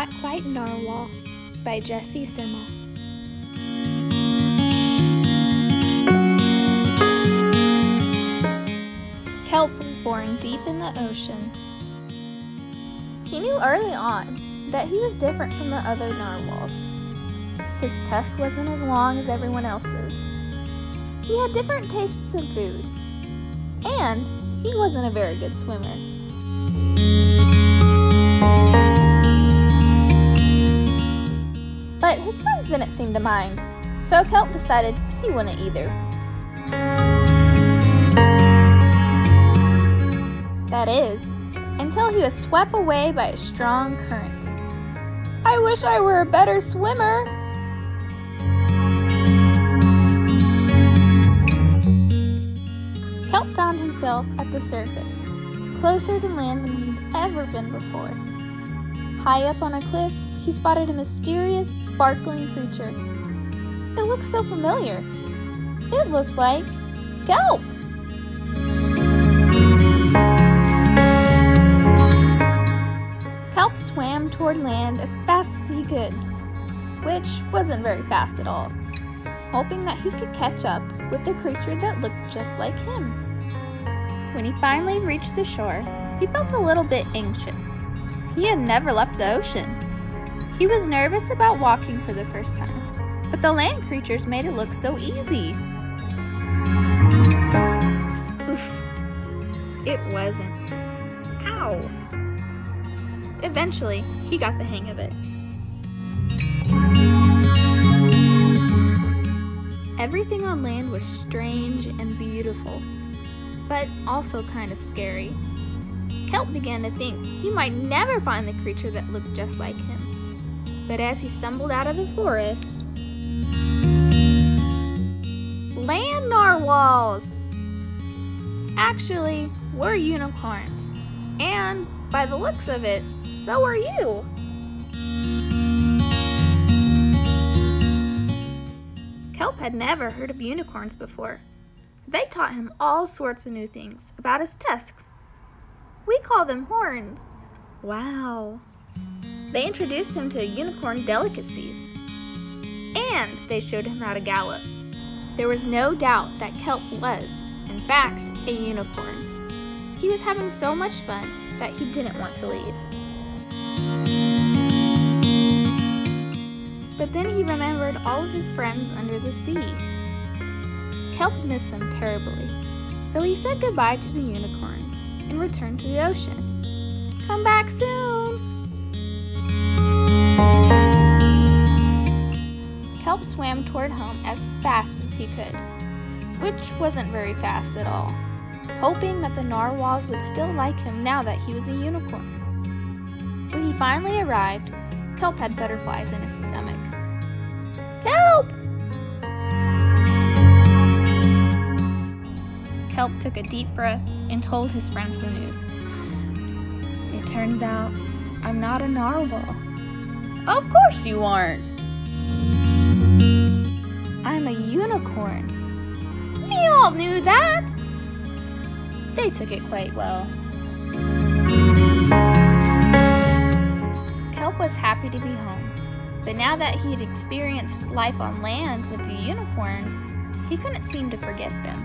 Not Quite Narwhal by Jessie Sima. Kelp was born deep in the ocean. He knew early on that he was different from the other narwhals. His tusk wasn't as long as everyone else's. He had different tastes in food. And he wasn't a very good swimmer. But his friends didn't seem to mind, so Kelp decided he wouldn't either. That is, until he was swept away by a strong current. I wish I were a better swimmer. Kelp found himself at the surface, closer to land than he'd ever been before. High up on a cliff, he spotted a mysterious, sparkling creature. It looked so familiar. It looked like Kelp. Kelp swam toward land as fast as he could, which wasn't very fast at all, hoping that he could catch up with the creature that looked just like him. When he finally reached the shore, he felt a little bit anxious. He had never left the ocean. He was nervous about walking for the first time, but the land creatures made it look so easy. Oof. It wasn't. Ow. Eventually, he got the hang of it. Everything on land was strange and beautiful, but also kind of scary. Kelp began to think he might never find the creature that looked just like him. But as he stumbled out of the forest, land narwhals! Actually, we're unicorns. And by the looks of it, so are you. Kelp had never heard of unicorns before. They taught him all sorts of new things about his tusks. We call them horns. Wow. They introduced him to unicorn delicacies. And they showed him how to gallop. There was no doubt that Kelp was, in fact, a unicorn. He was having so much fun that he didn't want to leave. But then he remembered all of his friends under the sea. Kelp missed them terribly, so he said goodbye to the unicorns and returned to the ocean. Come back soon! Kelp swam toward home as fast as he could, which wasn't very fast at all, hoping that the narwhals would still like him now that he was a unicorn. When he finally arrived, Kelp had butterflies in his stomach. Kelp! Kelp took a deep breath and told his friends the news. It turns out I'm not a narwhal. Of course you aren't! I'm a unicorn. We all knew that! They took it quite well. Kelp was happy to be home, but now that he had experienced life on land with the unicorns, he couldn't seem to forget them.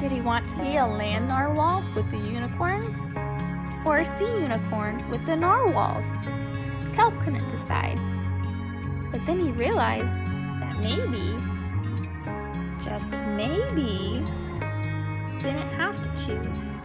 Did he want to be a land narwhal with the unicorns? Or a sea unicorn with the narwhals? Kelp couldn't decide. But then he realized that maybe, just maybe, didn't have to choose.